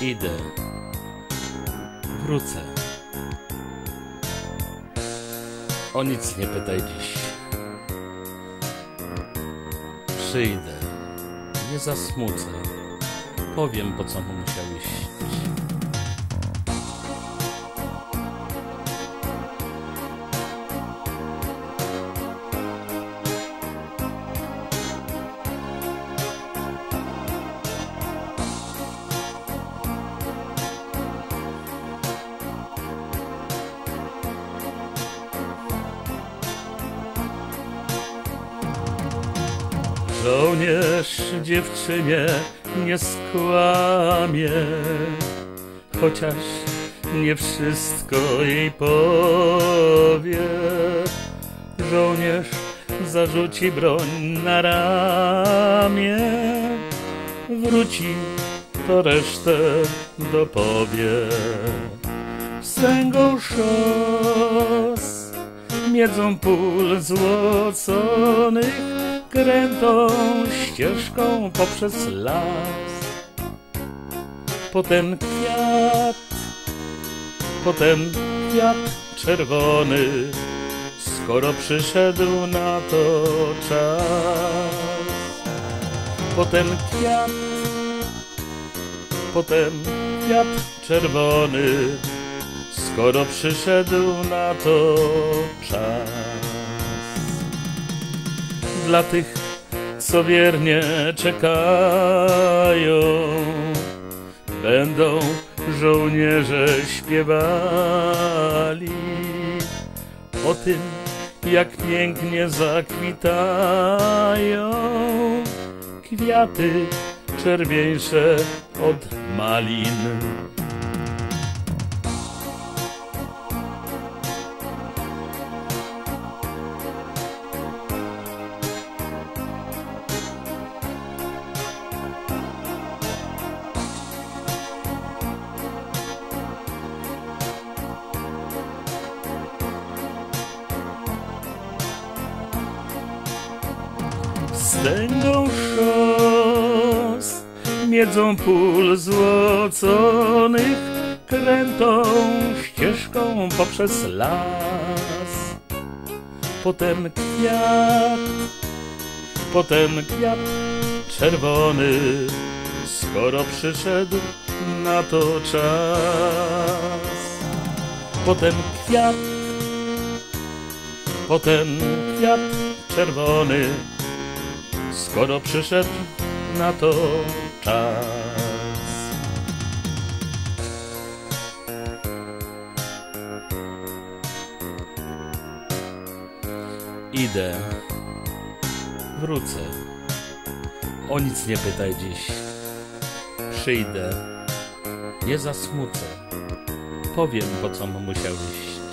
Idę. Wrócę. O nic nie pytaj dziś. Przyjdę. Nie zasmucę. Powiem, po co mu musiał iść. Żołnierz dziewczynie nie skłamie, chociaż nie wszystko jej powie. Żołnierz zarzuci broń na ramię, wróci, to resztę dopowie. Wstęgą szos, miedzą pól złoconych, krętą ścieżką poprzez las. Potem kwiat, potem kwiat czerwony, skoro przyszedł na to czas. Potem kwiat, potem kwiat czerwony, skoro przyszedł na to czas dla tych, co wiernie czekają. Będą żołnierze śpiewali o tym, jak pięknie zakwitają kwiaty czerwieńsze od malin. Wstęgą szos, miedzą pól złoconych, krętą ścieżką poprzez las. Potem kwiat, potem kwiat czerwony, skoro przyszedł na to czas. Potem kwiat, potem kwiat czerwony, skoro przyszedł na to czas. Idę, wrócę. O nic nie pytaj dziś. Przyjdę, nie zasmucę. Powiem, po co mu musiał iść.